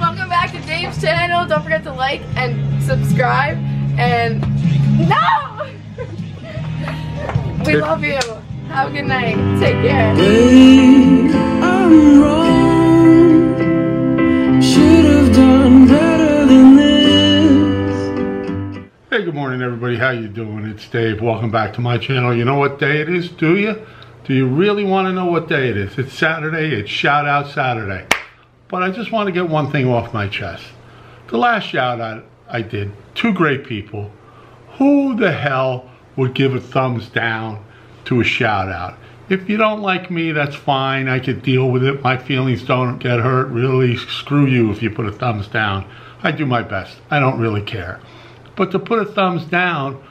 welcome back to Dave's channel. Don't forget to like and subscribe. And no! we love you. Have a good night. Take care. Babe, I'm wrong. Should have done better than this. Hey, good morning, everybody. How you doing? It's Dave. Welcome back to my channel. You know what day it is, do you? Do you really want to know what day it is? It's Saturday. It's Shout Out Saturday. But I just want to get one thing off my chest. The last shout out I did, two great people. Who the hell would give a thumbs down to a shout out? If you don't like me, that's fine. I could deal with it. My feelings don't get hurt. Really, screw you if you put a thumbs down. I do my best. I don't really care. But to put a thumbs down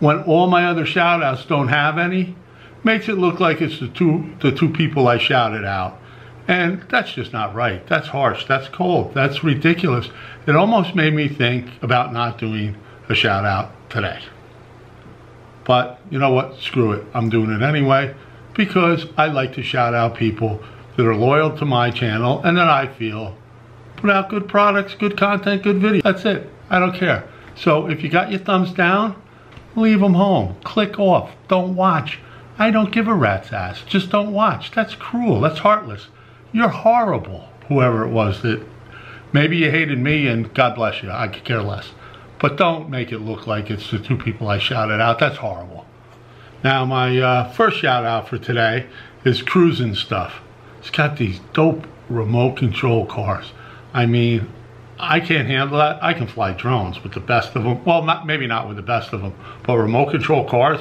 when all my other shout outs don't have any makes it look like it's the two the two people I shouted out. And that's just not right. That's harsh. That's cold. That's ridiculous. It almost made me think about not doing a shout out today. But you know what? Screw it. I'm doing it anyway because I like to shout out people that are loyal to my channel and that I feel put out good products, good content, good video. That's it. I don't care. So if you got your thumbs down, leave them home. Click off. Don't watch. I don't give a rat's ass. Just don't watch. That's cruel. That's heartless. You're horrible, whoever it was that maybe you hated me and God bless you. I could care less. But don't make it look like it's the two people I shouted out. That's horrible. Now, my uh, first shout out for today is KruseN Stuff. It's got these dope remote control cars. I mean, I can't handle that. I can fly drones with the best of them. Well, not, maybe not with the best of them, but remote control cars,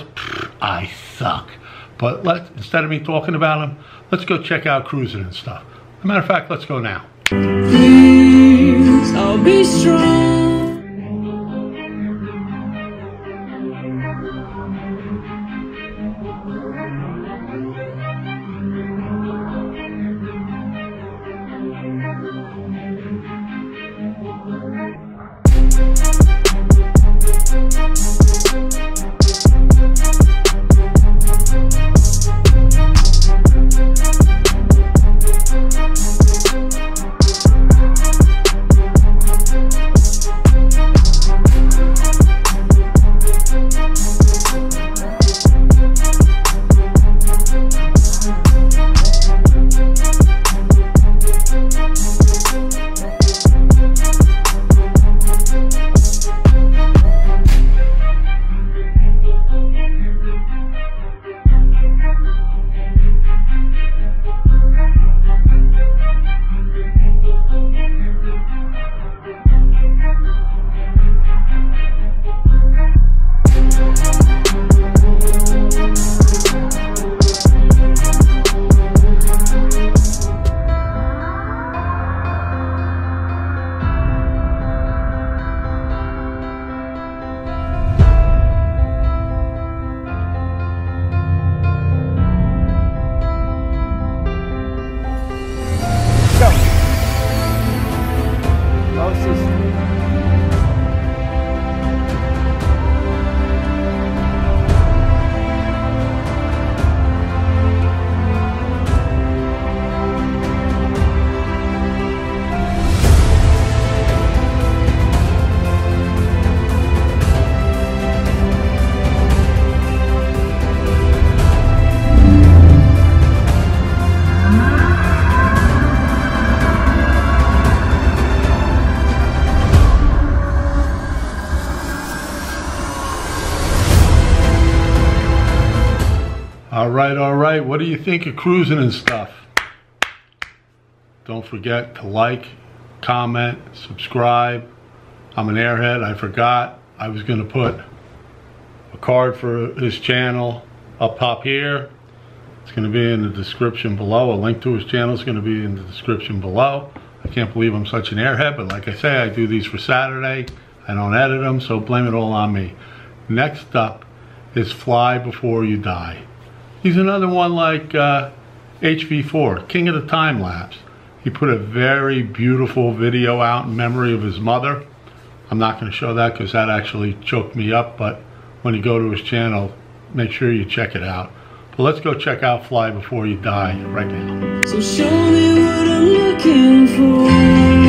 I suck. But let instead of me talking about them, let's go check out cruising and stuff. As a matter of fact, let's go now. Please, All right, all right. What do you think of cruising and stuff? Don't forget to like, comment, subscribe. I'm an airhead. I forgot. I was going to put a card for his channel up top here. It's going to be in the description below. A link to his channel is going to be in the description below. I can't believe I'm such an airhead, but like I say, I do these for Saturday. I don't edit them, so blame it all on me. Next up is Fly Before You Die. He's another one like uh, HV4, King of the Time Lapse. He put a very beautiful video out in memory of his mother. I'm not going to show that because that actually choked me up, but when you go to his channel, make sure you check it out. But let's go check out Fly Before You Die right now. So show me what I'm looking for.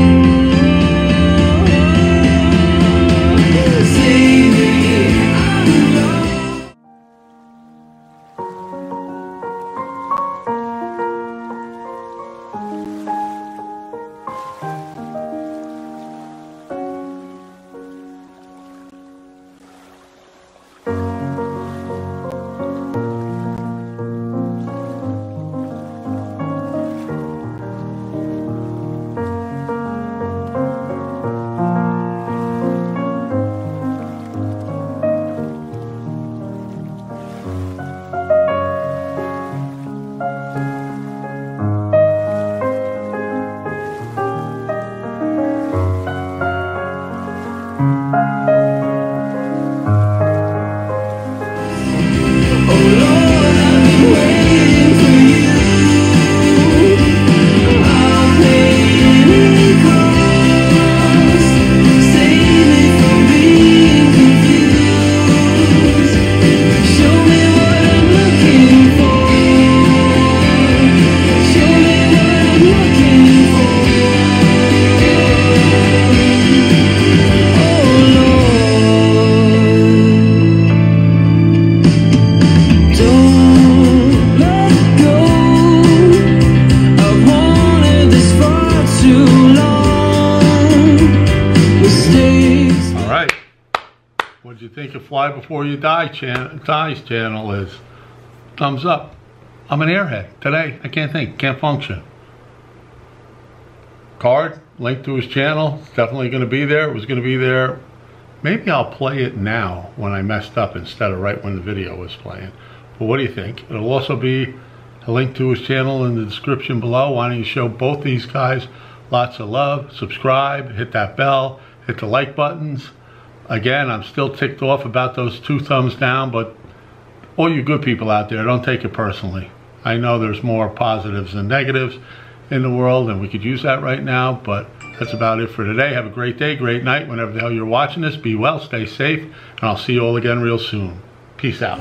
You think of Fly Before You Die chan- Die's channel is? Thumbs up. I'm an airhead. Today, I can't think, can't function. Card, link to his channel, it's definitely going to be there. It was going to be there. Maybe I'll play it now when I messed up instead of right when the video was playing. But what do you think? It'll also be a link to his channel in the description below. Why don't you show both these guys lots of love, subscribe, hit that bell, hit the like buttons. Again, I'm still ticked off about those two thumbs down, but all you good people out there, don't take it personally. I know there's more positives than negatives in the world, and we could use that right now, but that's about it for today. Have a great day, great night, whenever the hell you're watching this. Be well, stay safe, and I'll see you all again real soon. Peace out.